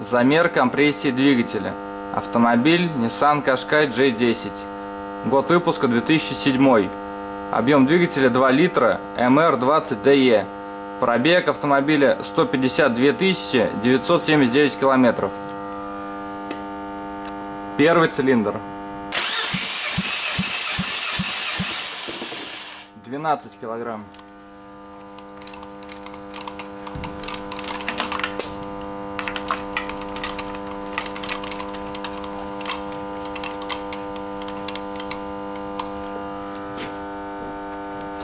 Замер компрессии двигателя. Автомобиль Nissan Qashqai J10. Год выпуска 2007. Объем двигателя 2 литра MR20DE. Пробег автомобиля 152 979 километров. Первый цилиндр. 12 килограмм.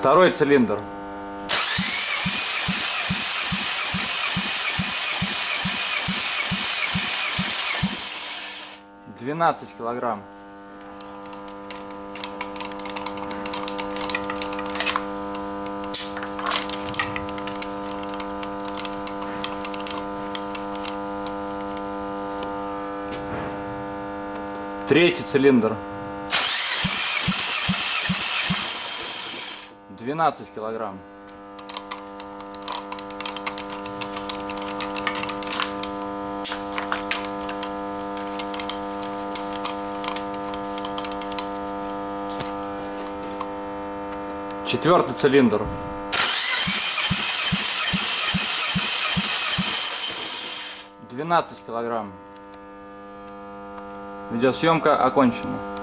Второй цилиндр. Двенадцать килограмм. Третий цилиндр. 12 килограмм. Четвертый цилиндр. Двенадцать килограмм. Видеосъемка окончена.